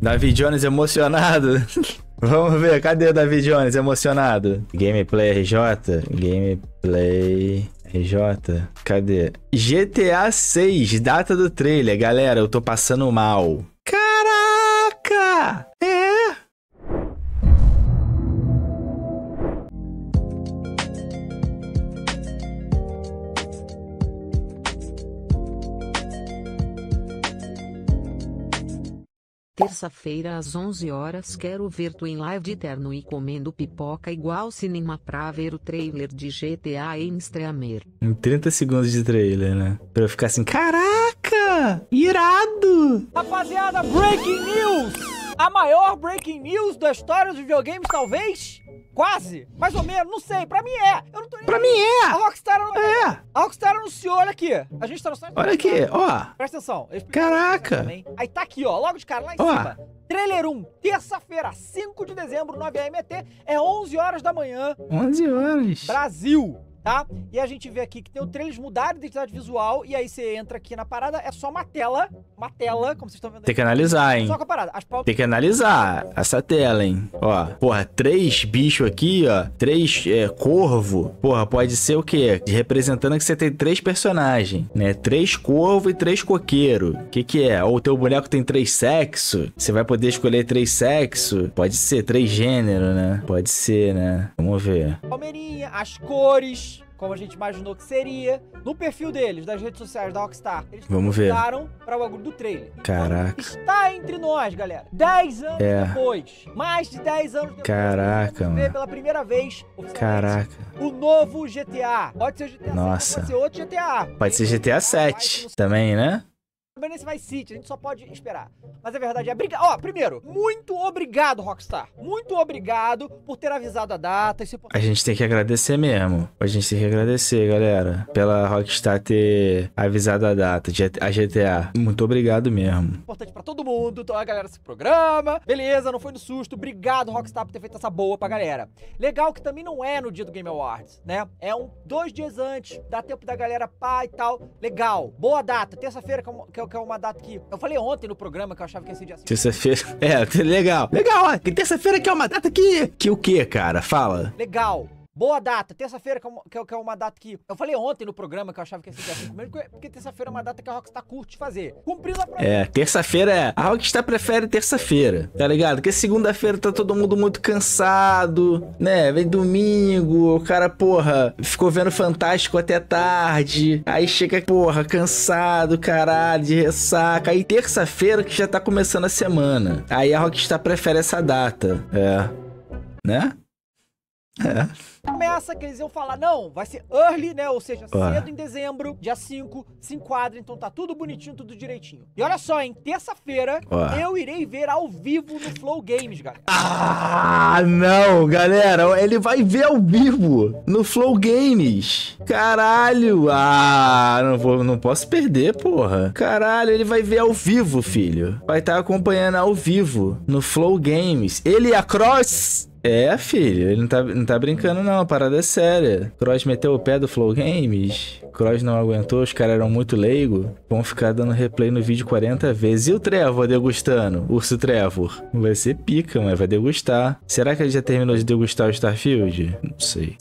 David Jones emocionado. Vamos ver, cadê o David Jones emocionado? Gameplay RJ? Gameplay RJ? Cadê? GTA 6, data do trailer. Galera, eu tô passando mal. Terça-feira às 11 horas quero ver tu em live de terno e comendo pipoca igual cinema pra ver o trailer de GTA em estreamer. Em 30 segundos de trailer, né? Pra eu ficar assim, caraca! Irado! Rapaziada, breaking news! A maior breaking news da história dos videogames, talvez? Quase? Mais ou menos? Não sei. Pra mim é. Eu não tô nem Pra mim é! A Rockstar, anu- É! a Rockstar anunciou, olha aqui. A gente tá no site. Olha aqui, ó. Presta atenção. Caraca. Aí tá aqui, ó. Logo de cara, lá em Ó. cima. Trailer 1, terça-feira, 5 de dezembro, 9am ET. É 11 horas da manhã. 11 horas. Brasil, tá? E a gente vê aqui que tem o trailer mudar a identidade visual e aí você entra aqui na parada, é só uma tela, uma tela, como vocês estão vendo Tem aí. que analisar, hein? Só com a parada. As pautas Tem que analisar essa tela, hein? Ó, porra, três bichos aqui, ó. Três é, corvo. Porra, pode ser o quê? Representando que você tem três personagens, né? Três corvo e três coqueiro. O que que é? Ou o teu boneco tem três sexo. Você vai poder escolher três sexo. Pode ser três gênero, né? Pode ser, né? Vamos ver. Palmeirinha, as cores, como a gente imaginou que seria. No perfil deles, das redes sociais da Rockstar, eles Vamos ver. mudaram para o bagulho do trailer. Caraca. Está entre nós, galera. 10 anos É. depois. Mais de 10 anos depois. Caraca, vamos ver mano. pela primeira vez Caraca. o novo GTA. Pode ser GTA Nossa. pode ser outro GTA. Pode ser GTA 7 também, né? Nesse Vice City, a gente só pode esperar. Mas a verdade é, briga... ó, primeiro, muito obrigado, Rockstar. Muito obrigado por ter avisado a data. A gente tem que agradecer mesmo. A gente tem que agradecer, galera, pela Rockstar ter avisado a data, a GTA. Muito obrigado mesmo. importante pra todo mundo. Então a galera se programa. Beleza, não foi no susto. Obrigado, Rockstar, por ter feito essa boa pra galera. Legal que também não é no dia do Game Awards, né? É um dois dias antes. Dá tempo da galera pá e tal. Legal. Boa data. Terça-feira, que é que é uma data que. Eu falei ontem no programa que eu achava que ia ser dia 5. Terça-feira. É, legal. Legal, ó. Que terça-feira que é uma data que. Que o quê, cara? Fala. Legal. Boa data. Terça-feira, que, é é- que é uma data que. Eu falei ontem no programa que eu achava que ia ser dia 5 mesmo, porque terça-feira é uma data que a Rockstar curte fazer. Cumprindo a promessa. É, terça-feira é. A Rockstar prefere terça-feira, tá ligado? Porque segunda-feira tá todo mundo muito cansado, né? Vem domingo, o cara, porra, ficou vendo Fantástico até tarde. Aí chega, porra, cansado, caralho, de ressaca. Aí terça-feira que já tá começando a semana. Aí a Rockstar prefere essa data. É. Né? É. Começa que eles iam falar, não, vai ser early, né? Ou seja, Ó. cedo em dezembro, dia 5, se enquadra, então tá tudo bonitinho, tudo direitinho. E olha só, em terça-feira, eu irei ver ao vivo no Flow Games, galera. Ah, não, galera. Ele vai ver ao vivo no Flow Games. Caralho. Ah, não, vou, não posso perder, porra. Caralho, ele vai ver ao vivo, filho. Vai estar acompanhando ao vivo no Flow Games. Ele e a Cross. É, filho, ele não tá, não tá brincando, não. A parada é séria. Cross meteu o pé do Flow Games. Cross não aguentou, os caras eram muito leigo. Vão ficar dando replay no vídeo 40 vezes. E o Trevor degustando? Urso Trevor. Vai ser pica, mas vai degustar. Será que ele já terminou de degustar o Starfield? Não sei.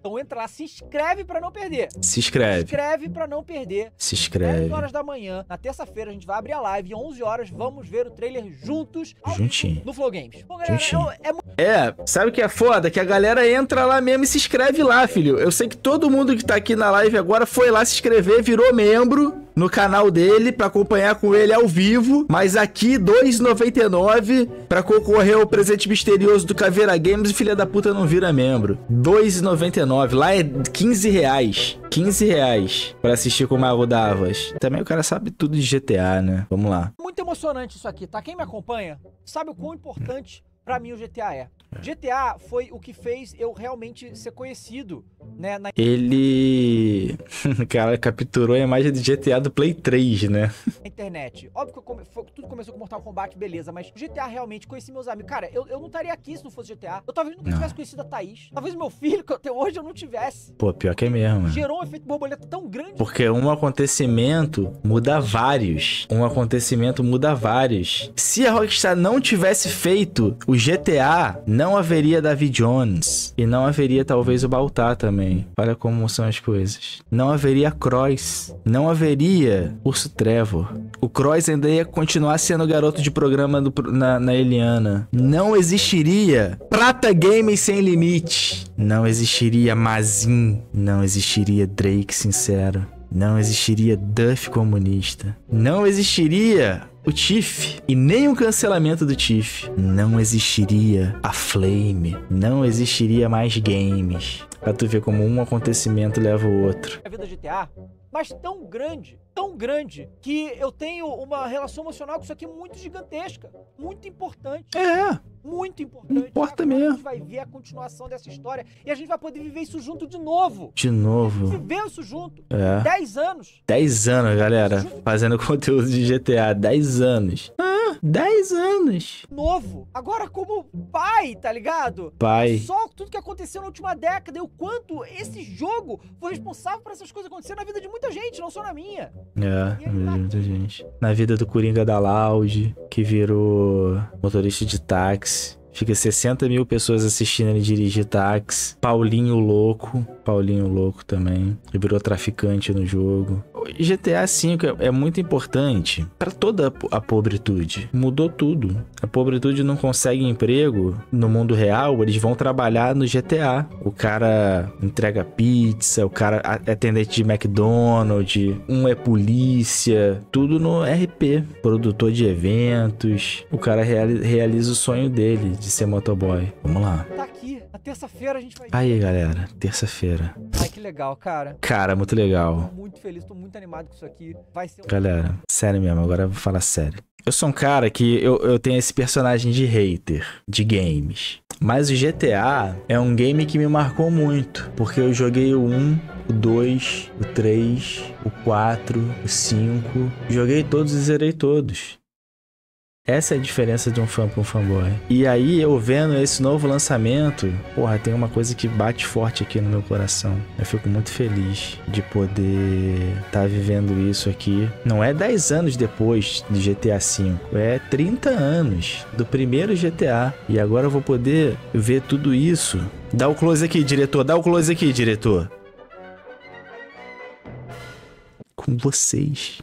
Então entra lá, se inscreve pra não perder. Se inscreve. Inscreve pra não perder. Se 10 inscreve. horas da manhã, na terça-feira, a gente vai abrir a live e 11 horas vamos ver o trailer juntos Juntinho. no Flow Games. Bom, galera, Juntinho. é muito É, sabe o que é foda? Que a galera entra lá mesmo e se inscreve lá, filho. Eu sei que todo mundo que tá aqui na live agora foi lá se inscrever, virou membro no canal dele pra acompanhar com ele ao vivo. Mas aqui, R$ 2,99 pra concorrer ao presente misterioso do Caveira Games e filha da puta não vira membro. R$ 2,99. Lá é 15 reais. 15 reais pra assistir com o Mago Davas. Também o cara sabe tudo de GTA, né? Vamos lá. muito emocionante isso aqui, tá? Quem me acompanha sabe o quão importante pra mim o GTA é. GTA foi o que fez eu realmente ser conhecido, né, na Ele. Cara, capturou a imagem do GTA do Play 3, né? internet. Óbvio que come- foi- tudo começou com Mortal Kombat, beleza, mas GTA realmente conheci meus amigos. Cara, eu, eu não estaria aqui se não fosse GTA. Eu talvez nunca Não. tivesse conhecido a Thaís. Talvez o meu filho, que tenho hoje, eu não tivesse. Pô, pior que é mesmo. Gerou um efeito borboleta tão grande. Porque um acontecimento muda vários. Um acontecimento muda vários. Se a Rockstar não tivesse feito o GTA, não haveria David Jones. E não haveria talvez o Baltar também. Olha como são as coisas. Não haveria Cross. Não haveria Urso Trevor. O Cross ainda ia continuar sendo garoto de programa do na, na Eliana. Não existiria Prata Games sem limite. Não existiria Mazin. Não existiria Drake sincero. Não existiria Duff comunista. Não existiria o Tiff e nem o cancelamento do Tiff. Não existiria a Flame. Não existiria mais games. Pra tu ver como um acontecimento leva o outro. a vida GTA, mas tão grande, tão grande, que eu tenho uma relação emocional com isso aqui muito gigantesca, muito importante, É, muito importante. Importa Agora mesmo. A gente vai ver a continuação dessa história e a gente vai poder viver isso junto de novo. de novo. Viver isso junto. É. 10 anos. 10 anos, galera, fazendo conteúdo de GTA. 10 anos. Ah, 10 anos. Novo. Agora como pai, tá ligado? Pai. Só tudo que aconteceu na última década e o quanto esse jogo foi responsável por essas coisas acontecerem na vida de muita gente, não só na minha. É, na vida de muita gente. Na vida do Coringa da Loud, que virou motorista de táxi. Fica 60 mil pessoas assistindo ele dirigir táxi. Paulinho Louco. Paulinho Louco também. Que virou traficante no jogo. GTA V é- é muito importante para toda a po- a pobritude. Mudou tudo. A pobritude não consegue emprego no mundo real, eles vão trabalhar no GTA. O cara entrega pizza, o cara é atendente de McDonald's, um é polícia, tudo no RP. Produtor de eventos. O cara reali- realiza o sonho dele de ser motoboy. Vamos lá. Tá aqui. Na terça-feira a gente vai. Aí, galera, terça-feira. Ai, que legal, cara. Cara, muito legal. Tô muito feliz, tô muito animado com isso aqui. Vai ser Galera, sério mesmo, agora eu vou falar sério. Eu sou um cara que eu, eu tenho esse personagem de hater de games. Mas o GTA é um game que me marcou muito. Porque eu joguei o 1, o 2, o 3, o 4, o 5. Joguei todos e zerei todos. Essa é a diferença de um fã para um fanboy. E aí, eu vendo esse novo lançamento, porra, tem uma coisa que bate forte aqui no meu coração. Eu fico muito feliz de poder estar vivendo isso aqui. Não é 10 anos depois de GTA V, é 30 anos do primeiro GTA. E agora eu vou poder ver tudo isso. Dá o close aqui, diretor. Dá o close aqui, diretor. Com vocês.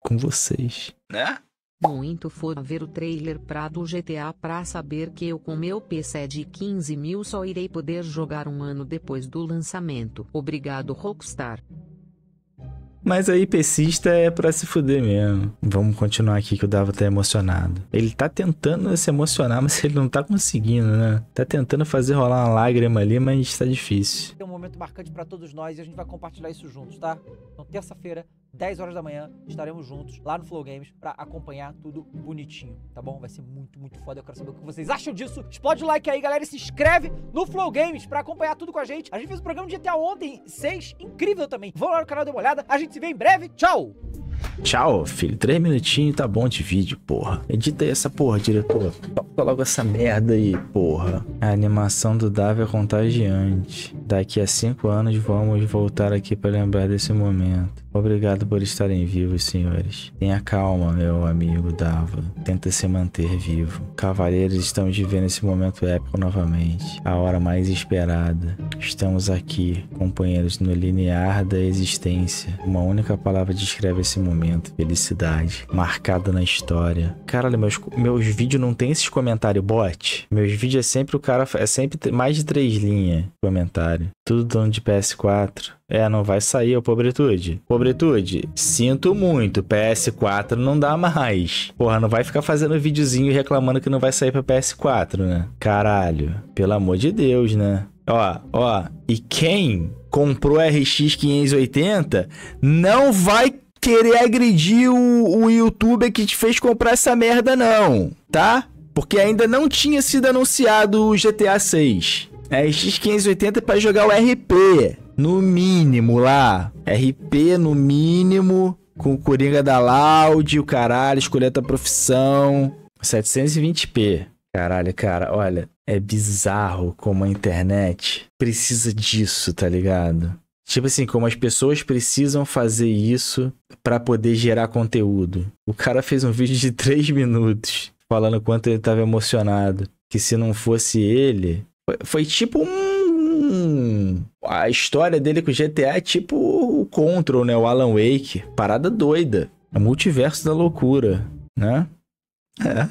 Com vocês. Né? Muito for ver o trailer pra do GTA pra saber que eu com meu PC de 15 mil só irei poder jogar um ano depois do lançamento. Obrigado Rockstar. Mas aí, pesista é pra se fuder mesmo. Vamos continuar aqui que o Dava tá emocionado. Ele tá tentando se emocionar, mas ele não tá conseguindo, né? Tá tentando fazer rolar uma lágrima ali, mas tá difícil. um momento marcante pra todos nós e a gente vai compartilhar isso juntos, tá? Então, terça-feira, 10 horas da manhã, estaremos juntos lá no Flow Games pra acompanhar tudo bonitinho, tá bom? Vai ser muito, muito foda. Eu quero saber o que vocês acham disso. Explode o like aí, galera, e se inscreve no Flow Games pra acompanhar tudo com a gente. A gente fez o programa de GTA ontem, 6, incrível também. Vão lá no canal, dê uma olhada. A gente se vê em breve. Tchau! Tchau, filho. Três minutinhos tá bom de vídeo, porra. Edita aí essa porra, diretor. Toca logo essa merda aí, porra. A animação do Dava é contagiante. Daqui a cinco anos vamos voltar aqui pra lembrar desse momento. Obrigado por estarem vivos, senhores. Tenha calma, meu amigo Dava. Tenta se manter vivo. Cavaleiros, estamos vivendo esse momento épico novamente. A hora mais esperada. Estamos aqui, companheiros, no linear da existência. Uma única palavra descreve esse momento: felicidade. Marcada na história. Caralho, meus, meus vídeos não tem esses comentários bot. Meus vídeos é sempre o cara. É sempre mais de três linhas comentário. Tudo dono de PS4. É, não vai sair, ô Pobretude. Pobretude, sinto muito, PS4 não dá mais. Porra, não vai ficar fazendo videozinho reclamando que não vai sair pra PS4, né? Caralho, pelo amor de Deus, né? Ó, ó, e quem comprou RX 580 não vai querer agredir o, o youtuber que te fez comprar essa merda, não, tá? Porque ainda não tinha sido anunciado o GTA 6. É X580 para jogar o RP, no mínimo lá. RP no mínimo, com o Coringa da Loud, o caralho, escolher a profissão. 720p. Caralho, cara, olha, é bizarro como a internet precisa disso, tá ligado? Tipo assim, como as pessoas precisam fazer isso para poder gerar conteúdo. O cara fez um vídeo de 3 minutos falando quanto ele tava emocionado. Que se não fosse ele. Foi, tipo um. A história dele com o GTA é tipo o Control, né? O Alan Wake. Parada doida. É multiverso da loucura, né? É.